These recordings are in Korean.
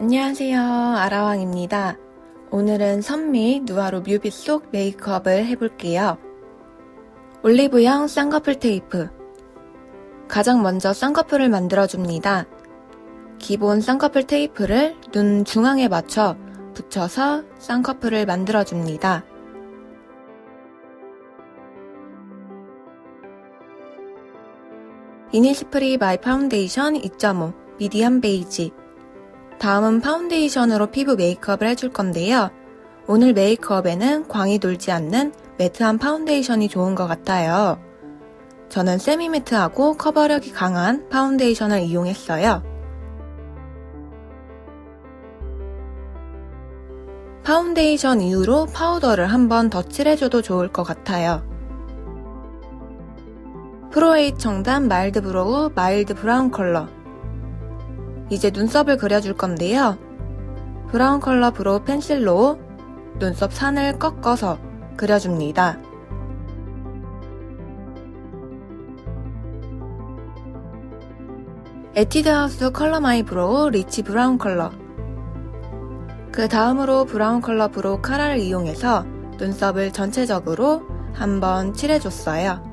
안녕하세요. 아라왕입니다. 오늘은 선미 누아로 뮤비 속 메이크업을 해볼게요. 올리브영 쌍꺼풀 테이프. 가장 먼저 쌍꺼풀을 만들어줍니다. 기본 쌍꺼풀 테이프를 눈 중앙에 맞춰 붙여서 쌍꺼풀을 만들어줍니다. 이니스프리 My 파운데이션 2.5 medium 베이지 다음은 파운데이션으로 피부 메이크업을 해줄 건데요. 오늘 메이크업에는 광이 돌지 않는 matte한 파운데이션이 좋은 것 같아요. 저는 semi matte하고 커버력이 강한 파운데이션을 이용했어요. 파운데이션 이후로 파우더를 한번 덧칠해줘도 좋을 것 같아요. 프로에잇 청담 mild brow mild 브라운 컬러 이제 눈썹을 그려줄 건데요. 브라운 컬러 brow pencil로 눈썹 산을 꺾어서 그려줍니다. 에뛰드하우스 Color My Brow Rich 브라운 컬러 그 다음으로 브라운 컬러 browcara를 이용해서 눈썹을 전체적으로 한번 칠해줬어요.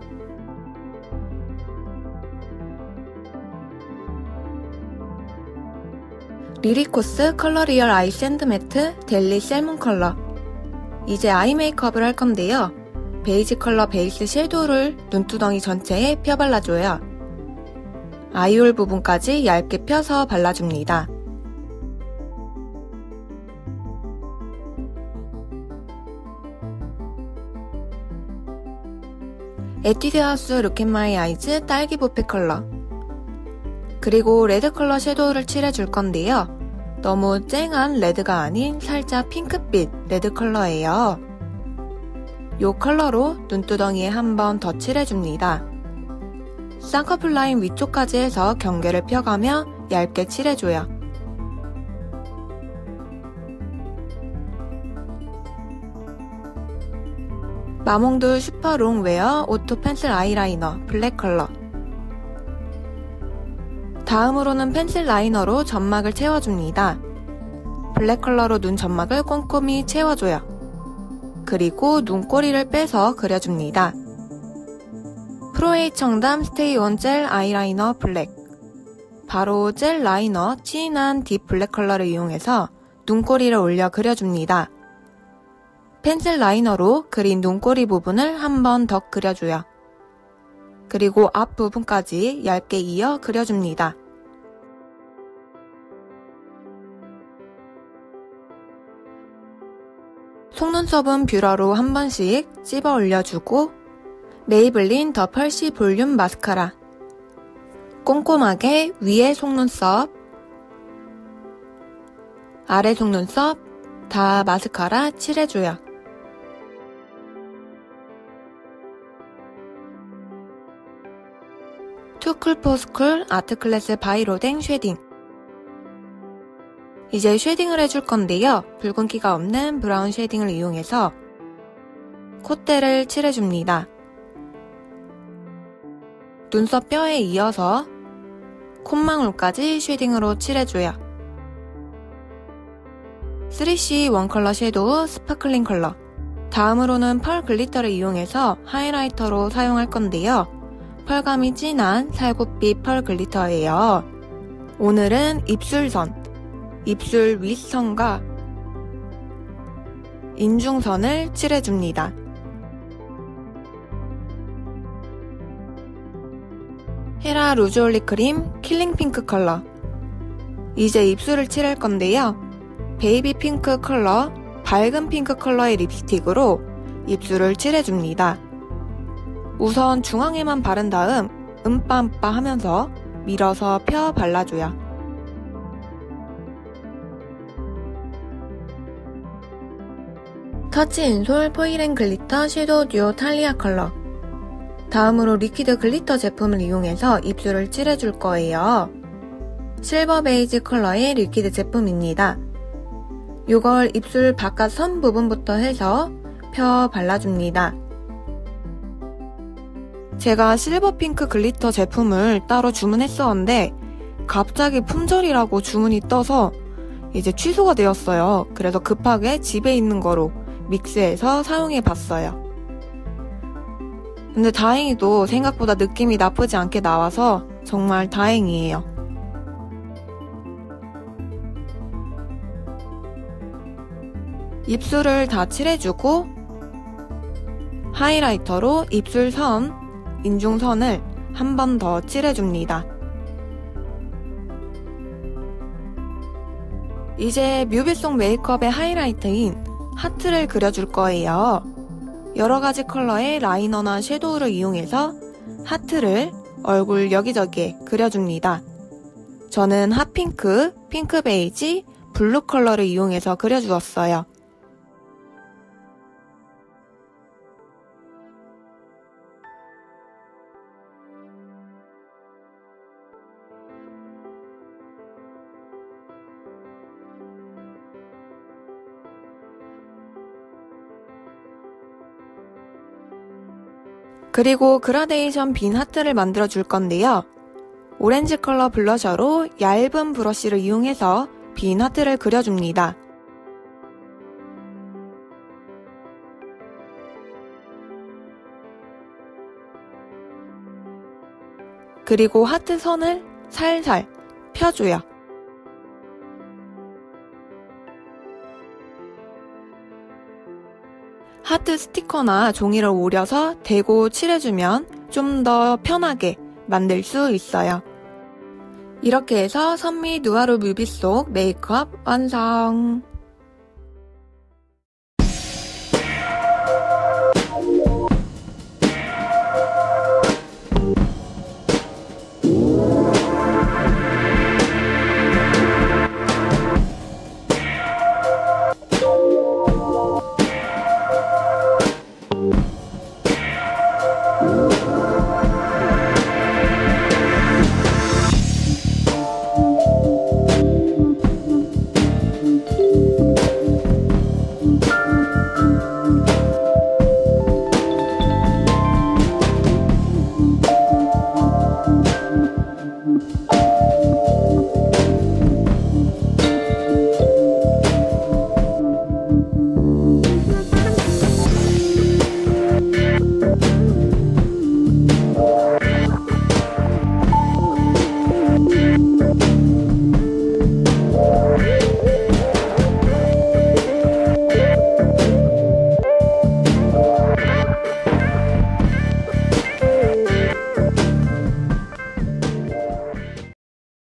리리코스 컬러 real eye sand matte deli salmon 컬러 이제 eye 메이크업을 할 건데요. 베이지 컬러 베이스 섀도우를 눈두덩이 전체에 펴 발라줘요. eye hole 부분까지 얇게 펴서 발라줍니다. 에뛰드하우스 Look at My Eyes 딸기 뷔페 컬러 그리고 레드 컬러 섀도우를 칠해줄 건데요. 너무 쨍한 레드가 아닌 살짝 핑크빛 레드 컬러예요. 이 컬러로 눈두덩이에 한 번 더 칠해줍니다. 쌍꺼풀 라인 위쪽까지 해서 경계를 펴가며 얇게 칠해줘요. 마몽드 Super Long Wear Auto Pencil 아이라이너 블랙 컬러 다음으로는 pencil liner로 점막을 채워줍니다. 블랙 컬러로 눈 점막을 꼼꼼히 채워줘요. 그리고 눈꼬리를 빼서 그려줍니다. 프로에잇 청담 Stay On Gel 아이라이너 블랙 바로 gel liner 진한 deep 블랙 컬러를 이용해서 눈꼬리를 올려 그려줍니다. pencil liner로 그린 눈꼬리 부분을 한 번 더 그려줘요. 그리고 앞부분까지 얇게 이어 그려줍니다. 속눈썹은 뷰러로 한 번씩 찝어 올려주고 메이블린 The Falsies Volume 마스카라 꼼꼼하게 위에 속눈썹 아래 속눈썹 다 마스카라 칠해줘요. 투쿨포스쿨 Art Class By Rodin shading 이제 shading을 해줄 건데요. 붉은기가 없는 브라운 shading을 이용해서 콧대를 칠해줍니다. 눈썹 뼈에 이어서 콧망울까지 shading으로 칠해줘요. 3C 원컬러 섀도우 sparkling 컬러 다음으로는 펄 glitter를 이용해서 highlighter로 사용할 건데요. 펄감이 진한 살구빛 펄 glitter예요. 오늘은 입술선, 입술 윗선과 인중선을 칠해줍니다. 헤라 루즈 Holic 크림 Killing 핑크 컬러 이제 입술을 칠할 건데요. 베이비 핑크 컬러 밝은 핑크 컬러의 립스틱으로 입술을 칠해줍니다. 우선 중앙에만 바른 다음 음빠음빠 하면서 밀어서 펴 발라줘요. 터치 인솔 Foil and Glitter 섀도우 듀오 탈리아 컬러 다음으로 liquid glitter 제품을 이용해서 입술을 칠해줄 거예요. 실버 베이지 컬러의 liquid 제품입니다. 이걸 입술 바깥 선 부분부터 해서 펴 발라줍니다. 제가 실버 핑크 glitter 제품을 따로 주문했었는데 갑자기 품절이라고 주문이 떠서 이제 취소가 되었어요. 그래서 급하게 집에 있는 거로 믹스해서 사용해 봤어요. 근데 다행히도 생각보다 느낌이 나쁘지 않게 나와서 정말 다행이에요. 입술을 다 칠해주고 하이라이터로 입술 선, 인중선을 한 번 더 칠해줍니다. 이제 뮤비 속 메이크업의 하이라이트인 하트를 그려줄 거예요. 여러 가지 컬러의 라이너나 섀도우를 이용해서 하트를 얼굴 여기저기에 그려줍니다. 저는 hot pink, 핑크 베이지, blue 컬러를 이용해서 그려주었어요. 그리고 그라데이션 빈 하트를 만들어 줄 건데요. 오렌지 컬러 블러셔로 얇은 브러쉬를 이용해서 빈 하트를 그려줍니다. 그리고 하트 선을 살살 펴줘요. 하트 스티커나 종이를 오려서 대고 칠해주면 좀 더 편하게 만들 수 있어요. 이렇게 해서 선미 누아르 뮤비 속 메이크업 완성!